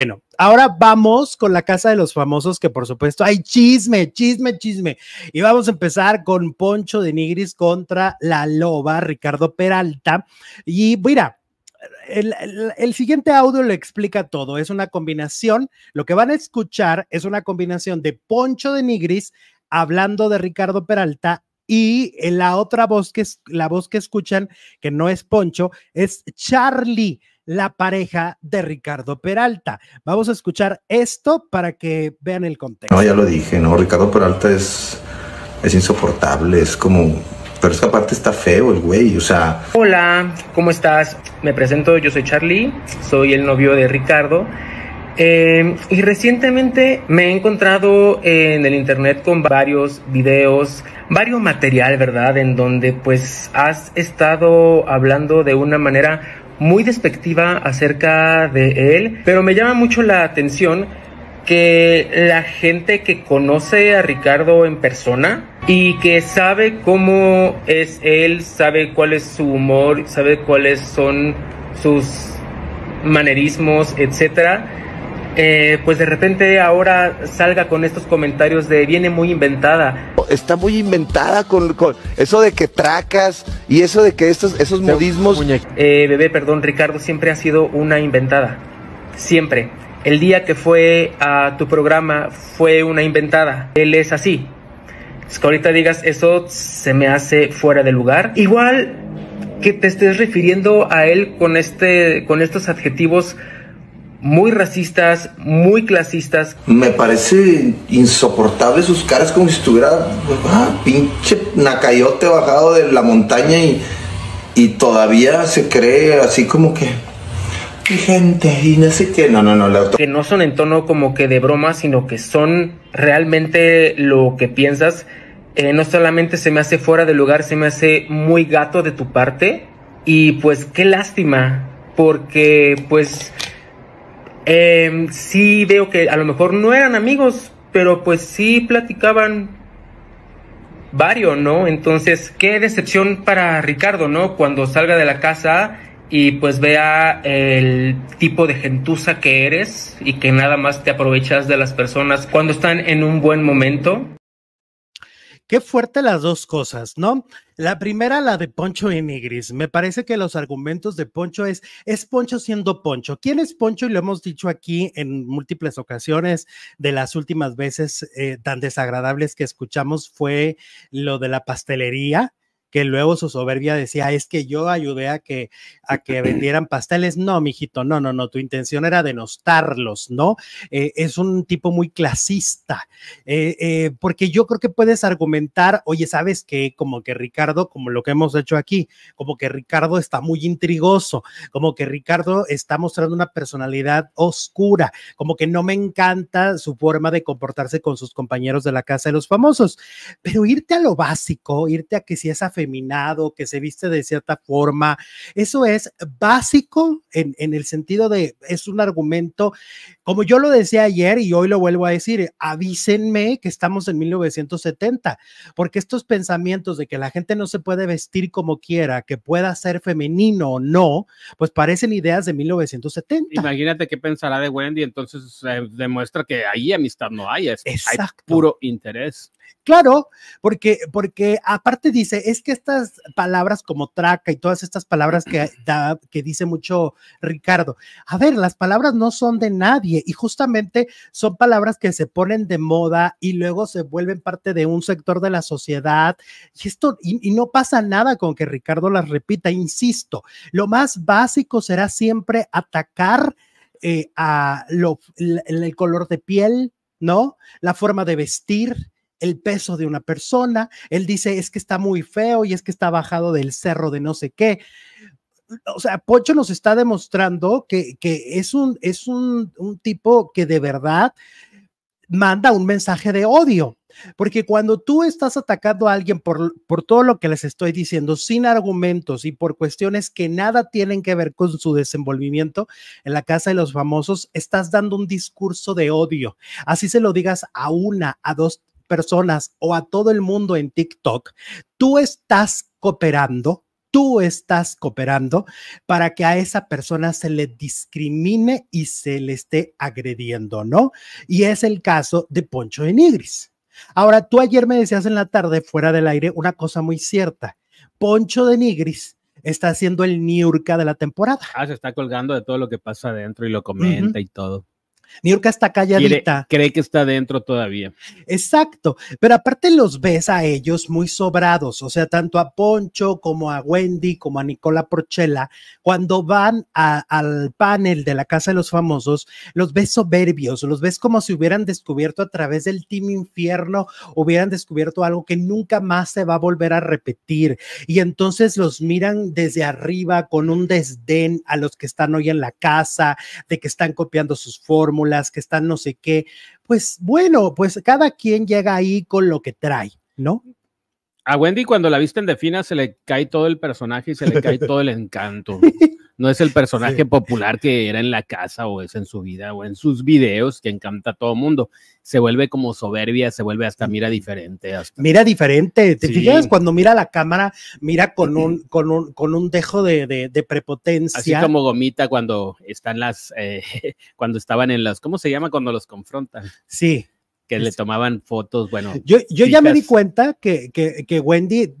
Bueno, ahora vamos con la casa de los famosos, que por supuesto hay chisme, chisme, chisme. Y vamos a empezar con Poncho de Nigris contra la loba, Ricardo Peralta. Y mira, el, siguiente audio lo explica todo. Es una combinación, lo que van a escuchar es una combinación de Poncho de Nigris hablando de Ricardo Peralta y la otra voz que es la voz que escuchan, que no es Poncho, es Charlie la pareja de Ricardo Peralta. Vamos a escuchar esto para que vean el contexto. No, ya lo dije, ¿no? Ricardo Peralta es, es insoportable, es como... Pero es que aparte está feo el güey, o sea... Hola, ¿cómo estás? Me presento, yo soy Charlie, soy el novio de Ricardo. Eh, y recientemente me he encontrado en el internet con varios videos, varios material, ¿verdad? En donde pues has estado hablando de una manera muy despectiva acerca de él, pero me llama mucho la atención que la gente que conoce a Ricardo en persona y que sabe cómo es él, sabe cuál es su humor, sabe cuáles son sus manerismos, etcétera, eh, pues de repente ahora salga con estos comentarios de viene muy inventada. Está muy inventada con, eso de que tracas y eso de que estos, esos modismos. Eh, bebé, perdón, Ricardo siempre ha sido una inventada. Siempre. El día que fue a tu programa fue una inventada. Él es así. Es que ahorita digas eso se me hace fuera de lugar. Igual que te estés refiriendo a él con este, con estos adjetivos muy racistas, muy clasistas. Me parece insoportable sus caras como si estuviera ah, pinche nacayote bajado de la montaña y, y todavía se cree así como que gente y no sé qué. No, no, no. Que no son en tono como que de broma, sino que son realmente lo que piensas. Eh, no solamente se me hace fuera de lugar, se me hace muy gato de tu parte. Y pues qué lástima, porque pues eh, sí veo que a lo mejor no eran amigos, pero pues sí platicaban varios, ¿no? Entonces, qué decepción para Ricardo, ¿no? Cuando salga de la casa y pues vea el tipo de gentuza que eres y que nada más te aprovechas de las personas cuando están en un buen momento. Qué fuerte las dos cosas, ¿no? La primera, la de Poncho y Nigris. Me parece que los argumentos de Poncho es, es Poncho siendo Poncho. ¿Quién es Poncho? Y lo hemos dicho aquí en múltiples ocasiones de las últimas veces eh, tan desagradables que escuchamos fue lo de la pastelería que luego su soberbia decía, es que yo ayudé a que, a que vendieran pasteles. No, mijito, no, no, no, tu intención era denostarlos, ¿no? Eh, es un tipo muy clasista, eh, eh, porque yo creo que puedes argumentar, oye, ¿sabes qué? Como que Ricardo, como lo que hemos hecho aquí, como que Ricardo está muy intrigoso, como que Ricardo está mostrando una personalidad oscura, como que no me encanta su forma de comportarse con sus compañeros de la casa de los famosos, pero irte a lo básico, irte a que si esa afeminado, que se viste de cierta forma. Eso es básico en, en el sentido de, es un argumento, como yo lo decía ayer y hoy lo vuelvo a decir, avísenme que estamos en 1970, porque estos pensamientos de que la gente no se puede vestir como quiera, que pueda ser femenino o no, pues parecen ideas de 1970. Imagínate qué pensará de Wendy, entonces demuestra que ahí amistad no hay, es, hay puro interés. Claro, porque, porque aparte dice, es que estas palabras como traca y todas estas palabras que, da, que dice mucho Ricardo, a ver, las palabras no son de nadie y justamente son palabras que se ponen de moda y luego se vuelven parte de un sector de la sociedad y esto, y, no pasa nada con que Ricardo las repita, insisto, lo más básico será siempre atacar eh, a lo, el color de piel, ¿no? La forma de vestir, el peso de una persona. Él dice, es que está muy feo y es que está bajado del cerro de no sé qué. O sea, Pocho nos está demostrando que, que es, un, es un, un tipo que de verdad manda un mensaje de odio. Porque cuando tú estás atacando a alguien por, por, todo lo que les estoy diciendo, sin argumentos y por cuestiones que nada tienen que ver con su desenvolvimiento en la casa de los famosos, estás dando un discurso de odio. Así se lo digas a una, a dos, personas o a todo el mundo en TikTok, tú estás cooperando tú estás cooperando para que a esa persona se le discrimine y se le esté agrediendo, ¿no? Y es el caso de Poncho de Nigris. Ahora, tú ayer me decías en la tarde, fuera del aire, una cosa muy cierta. Poncho de Nigris está haciendo el Niurka de la temporada. Ah, se está colgando de todo lo que pasa adentro y lo comenta y todo. Niurka está calladita. cree que está dentro todavía. Exacto, pero aparte los ves a ellos muy sobrados, o sea, tanto a Poncho como a Wendy, como a Nicola Porchela, cuando van al panel de la Casa de los Famosos, los ves soberbios, los ves como si hubieran descubierto a través del Team Infierno, hubieran descubierto algo que nunca más se va a volver a repetir. Y entonces los miran desde arriba con un desdén a los que están hoy en la casa, de que están copiando sus formas que están no sé qué. Pues bueno, pues cada quien llega ahí con lo que trae, ¿no? A Wendy cuando la visten de fina se le cae todo el personaje y se le cae todo el encanto. No es el personaje popular que era en la casa o es en su vida o en sus videos que encanta a todo mundo. Se vuelve como soberbia, se vuelve hasta mira diferente. Mira diferente. ¿Te fijas? Cuando mira la cámara, mira con un, con un, con un dejo de, de, prepotencia. Así como Gomita cuando están las, eh, cuando estaban en las, ¿cómo se llama? Cuando los confrontan. Sí que le tomaban fotos, bueno. Yo, yo ya me di cuenta que, que, que, Wendy,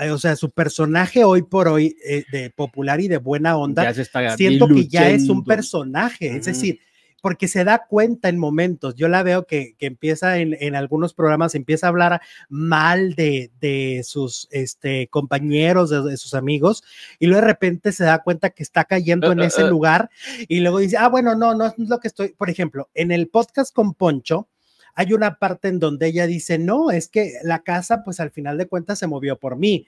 eh, o sea, su personaje hoy por hoy eh, de popular y de buena onda, siento que ya es un personaje, es decir, porque se da cuenta en momentos. Yo la veo que, que empieza en, en, algunos programas, empieza a hablar mal de, de sus este, compañeros, de, sus amigos, y luego de repente se da cuenta que está cayendo en ese lugar, y luego dice, ah, bueno, no, no es lo que estoy, por ejemplo, en el podcast con Poncho, hay una parte en donde ella dice, no, es que la casa, pues al final de cuentas se movió por mí.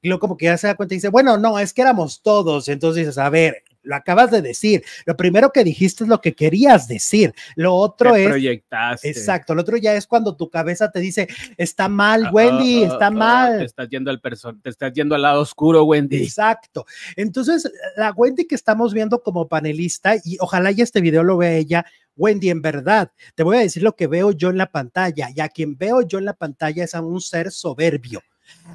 Y luego como que ya se da cuenta y dice, bueno, no, es que éramos todos. Entonces dices, a ver, lo acabas de decir. Lo primero que dijiste es lo que querías decir. Lo otro es. Proyectaste. Exacto. Lo otro ya es cuando tu cabeza te dice, está mal, ah, Wendy, ah, está ah, mal. Te estás yendo al te estás yendo al lado oscuro, Wendy. Exacto. Entonces, la Wendy que estamos viendo como panelista, y ojalá este video lo vea ella, Wendy, en verdad, te voy a decir lo que veo yo en la pantalla y a quien veo yo en la pantalla es a un ser soberbio.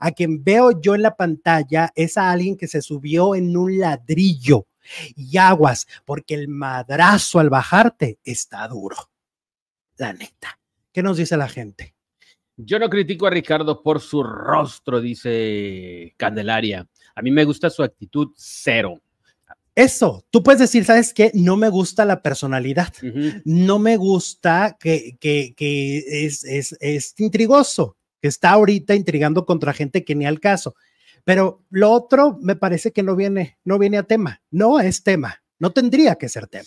A quien veo yo en la pantalla es a alguien que se subió en un ladrillo y aguas, porque el madrazo al bajarte está duro. La neta. ¿Qué nos dice la gente? Yo no critico a Ricardo por su rostro, dice Candelaria. A mí me gusta su actitud cero. Eso, tú puedes decir, ¿sabes qué? No me gusta la personalidad, no me gusta que, que, que es, es, es, intrigoso, que está ahorita intrigando contra gente que ni al caso. Pero lo otro me parece que no viene, no viene a tema, no es tema, no tendría que ser tema.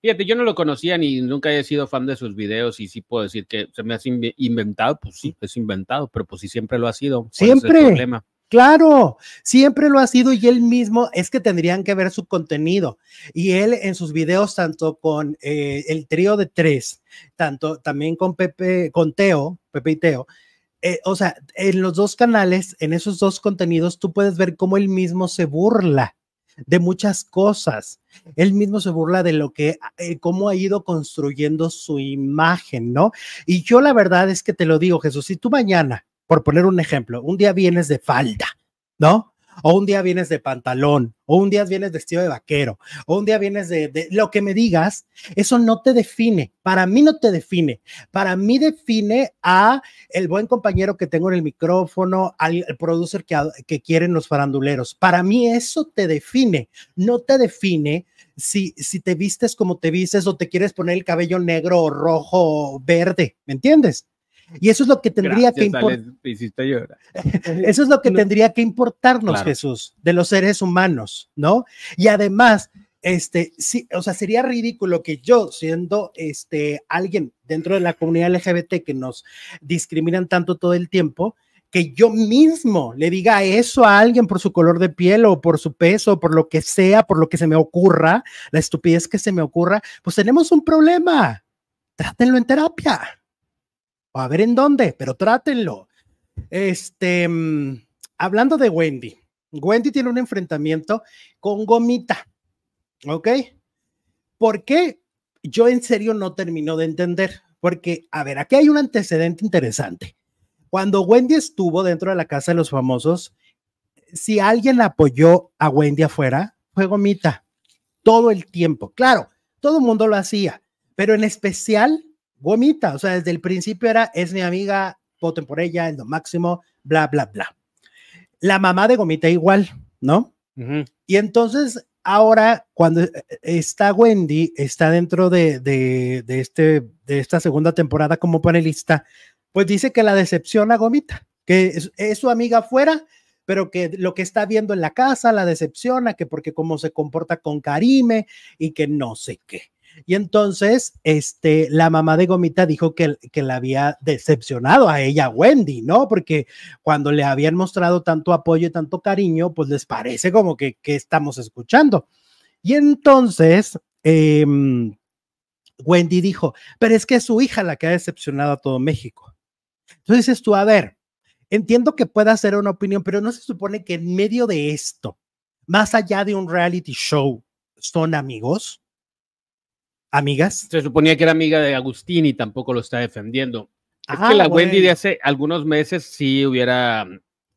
Fíjate, yo no lo conocía ni nunca he sido fan de sus videos y sí puedo decir que se me ha inventado, pues sí, es inventado, pero pues sí siempre lo ha sido. Siempre. Claro, siempre lo ha sido y él mismo es que tendrían que ver su contenido. Y él en sus videos, tanto con eh, el trío de tres, tanto también con Pepe, con Teo, Pepe y Teo, eh, o sea, en los dos canales, en esos dos contenidos, tú puedes ver cómo él mismo se burla de muchas cosas. Él mismo se burla de lo que, eh, cómo ha ido construyendo su imagen, ¿no? Y yo la verdad es que te lo digo, Jesús, si tú mañana por poner un ejemplo, un día vienes de falda, ¿no? O un día vienes de pantalón, o un día vienes vestido de vaquero, o un día vienes de, lo que me digas, eso no te define. Para mí no te define. Para mí define a el buen compañero que tengo en el micrófono, al producer que, que quieren los faranduleros. Para mí eso te define. No te define si, si te vistes como te vistes o te quieres poner el cabello negro o rojo o verde, ¿me entiendes? Y eso es lo que tendría que importar. eso es lo que tendría que importarnos, Jesús, de los seres humanos, ¿no? Y además, este, sí, o sea, sería ridículo que yo, siendo este alguien dentro de la comunidad LGBT que nos discriminan tanto todo el tiempo, que yo mismo le diga eso a alguien por su color de piel o por su peso, por lo que sea, por lo que se me ocurra, la estupidez que se me ocurra, pues tenemos un problema. Trátenlo en terapia a ver en dónde, pero trátenlo. Este, mm, hablando de Wendy, Wendy tiene un enfrentamiento con Gomita, ¿ok? ¿Por qué? Yo en serio no termino de entender, porque, a ver, aquí hay un antecedente interesante. Cuando Wendy estuvo dentro de la casa de los famosos, si alguien apoyó a Wendy afuera, fue Gomita. Todo el tiempo. Claro, todo el mundo lo hacía, pero en especial Gomita. O sea, desde el principio era, es mi amiga, voten por ella, es lo máximo, bla, bla, bla. La mamá de Gomita igual, ¿no? Y entonces ahora cuando eh, está Wendy, está dentro de, de, este, de esta segunda temporada como panelista, pues dice que la decepciona Gomita, que es, su amiga afuera, pero que lo que está viendo en la casa la decepciona, que porque cómo se comporta con Karime y que no sé qué. Y entonces, este, la mamá de Gomita dijo que, que la había decepcionado a ella, Wendy, ¿no? Porque cuando le habían mostrado tanto apoyo y tanto cariño, pues les parece como que, que estamos escuchando. Y entonces, em, Wendy dijo, pero es que es su hija la que ha decepcionado a todo México. Entonces dices tú, a ver, entiendo que pueda ser una opinión, pero no se supone que en medio de esto, más allá de un reality show, son amigos amigas. Se suponía que era amiga de Agustín y tampoco lo está defendiendo. es que ah, la Wendy de hace algunos meses sí hubiera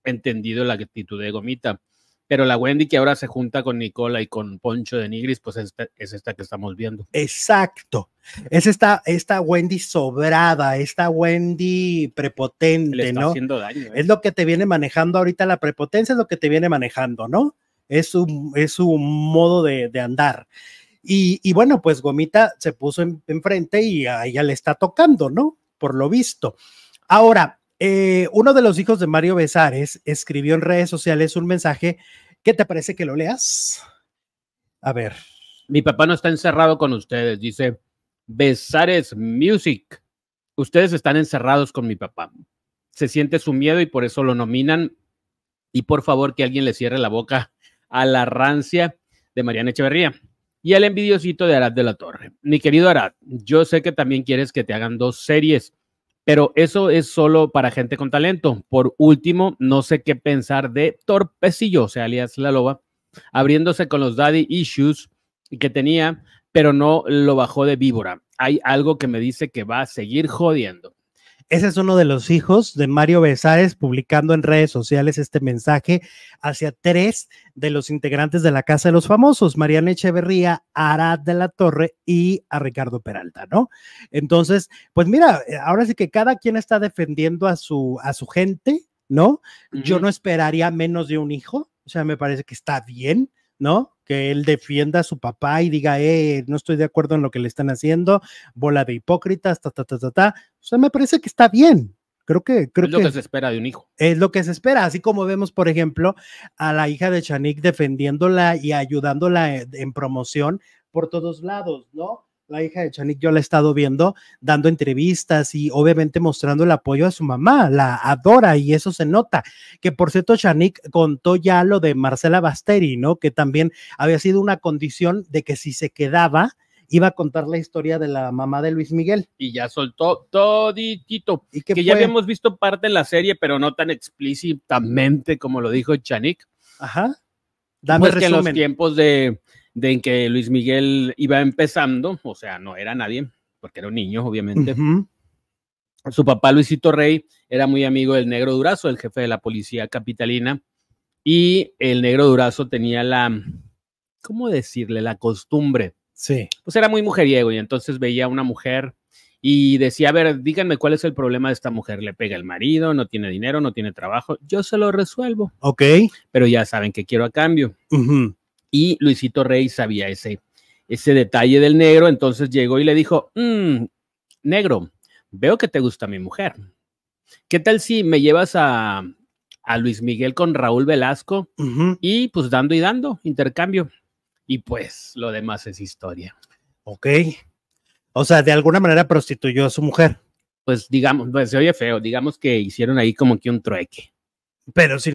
entendido la actitud de Gomita, pero la Wendy que ahora se junta con Nicola y con Poncho de Nigris, pues es, esta que estamos viendo. Exacto. Es esta, esta Wendy sobrada, esta Wendy prepotente, ¿no? Haciendo daño, ¿eh? Es lo que te viene manejando ahorita la prepotencia, es lo que te viene manejando, ¿no? Es su, es su modo de, de andar. Y, bueno, pues Gomita se puso enfrente y a ella le está tocando, ¿no? Por lo visto. Ahora, eh, uno de los hijos de Mario Besares escribió en redes sociales un mensaje. ¿Qué te parece que lo leas? A ver. Mi papá no está encerrado con ustedes, dice Besares Music. Ustedes están encerrados con mi papá. Se siente su miedo y por eso lo nominan. Y por favor que alguien le cierre la boca a la rancia de Mariana Echeverría y el envidiosito de Arad de la Torre. Mi querido Arad, yo sé que también quieres que te hagan dos series, pero eso es solo para gente con talento. Por último, no sé qué pensar de Torpecillo, o sea, alias La Loba, abriéndose con los daddy issues que tenía, pero no lo bajó de víbora. Hay algo que me dice que va a seguir jodiendo. Ese es uno de los hijos de Mario Besares publicando en redes sociales este mensaje hacia tres de los integrantes de la Casa de los Famosos, Mariana Echeverría, Arad de la Torre y a Ricardo Peralta, ¿no? Entonces, pues mira, ahora sí que cada quien está defendiendo a su, a su gente, ¿no? Yo no esperaría menos de un hijo, o sea, me parece que está bien. ¿no? Que él defienda a su papá y diga, eh, no estoy de acuerdo en lo que le están haciendo, bola de hipócritas, ta, ta, ta, ta, ta. O sea, me parece que está bien. Creo que, creo es lo que, se espera de un hijo. Es lo que se espera, así como vemos, por ejemplo, a la hija de Chanik defendiéndola y ayudándola en promoción por todos lados, ¿no? La hija de Chanik, yo la he estado viendo dando entrevistas y obviamente mostrando el apoyo a su mamá, la adora y eso se nota. Que por cierto, Chanik contó ya lo de Marcela Basteri, ¿no? Que también había sido una condición de que si se quedaba, iba a contar la historia de la mamá de Luis Miguel. Y ya soltó toditito. ¿Y que ya habíamos visto parte de la serie, pero no tan explícitamente como lo dijo Chanik. Ajá. Dame pues que en los tiempos de de en que Luis Miguel iba empezando, o sea, no era nadie, porque era un niño, obviamente. Su papá, Luisito Rey, era muy amigo del Negro Durazo, el jefe de la policía capitalina, y el Negro Durazo tenía la, ¿cómo decirle? La costumbre. Sí. Pues era muy mujeriego y entonces veía a una mujer y decía, a ver, díganme cuál es el problema de esta mujer. Le pega el marido, no tiene dinero, no tiene trabajo. Yo se lo resuelvo. Ok. Pero ya saben que quiero a cambio y Luisito Rey sabía ese, ese detalle del negro, entonces llegó y le dijo, mm, negro, veo que te gusta mi mujer. ¿Qué tal si me llevas a, a Luis Miguel con Raúl Velasco y pues dando y dando, intercambio? Y pues lo demás es historia. Ok. O sea, de alguna manera prostituyó a su mujer. Pues digamos, pues se oye feo, digamos que hicieron ahí como que un trueque. Pero si